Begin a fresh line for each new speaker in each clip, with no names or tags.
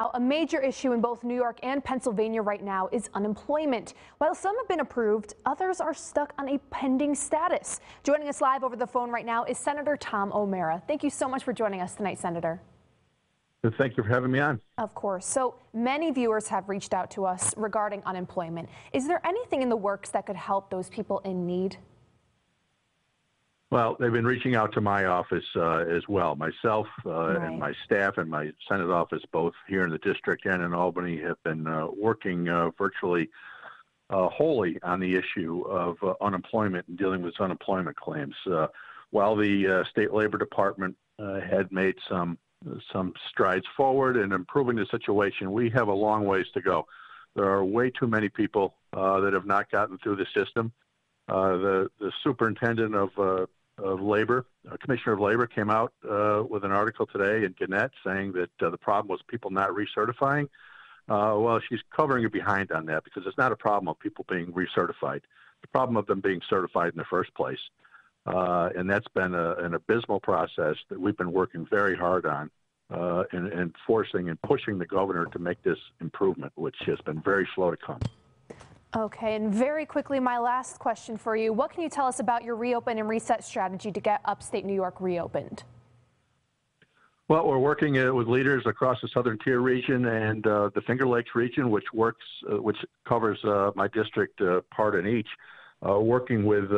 Now, A major issue in both New York and Pennsylvania right now is unemployment. While some have been approved, others are stuck on a pending status. Joining us live over the phone right now is Senator Tom O'Mara. Thank you so much for joining us tonight, Senator.
Thank you for having me on.
Of course. So many viewers have reached out to us regarding unemployment. Is there anything in the works that could help those people in need?
Well, they've been reaching out to my office uh, as well. Myself uh,
Right.
and my staff and my Senate office, both here in the district and in Albany, have been uh, working uh, virtually uh, wholly on the issue of uh, unemployment and dealing with unemployment claims. Uh, while the uh, state labor department uh, had made some some strides forward in improving the situation, we have a long ways to go. There are way too many people uh, that have not gotten through the system. Uh, the the superintendent of uh, of labor, uh, commissioner of labor, came out with an article today in Gannett saying that the problem was people not recertifying. Well, she's covering it behind on that because it's not a problem of people being recertified. The problem of them being certified in the first place, uh, and that's been a, an abysmal process that we've been working very hard on. Uh, and, and forcing and pushing the governor to make this improvement, which has been very slow to come.
Okay, and very quickly, my last question for you. What can you tell us about your reopen and reset strategy to get upstate New York reopened?
Well, we're working uh, with leaders across the Southern Tier region and uh, the Finger Lakes region, which works, uh, which covers uh, my district uh, part in each. Working with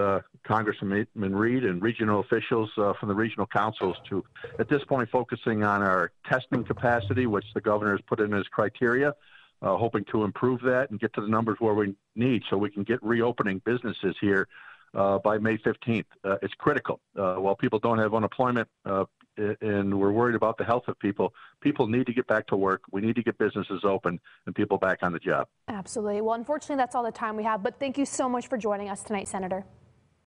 Congressman Reed and regional officials from the regional councils to, at this point, focusing on our testing capacity, which the governor has put in as criteria, uh, hoping to improve that and get to the numbers where we need so we can get reopening businesses here uh, by May 15th. Uh, it's critical. Uh, while people don't have unemployment uh, and we're worried about the health of people, people need to get back to work. We need to get businesses open and people back on the job.
Absolutely. Well, unfortunately, that's all the time we have, but thank you so much for joining us tonight, Senator.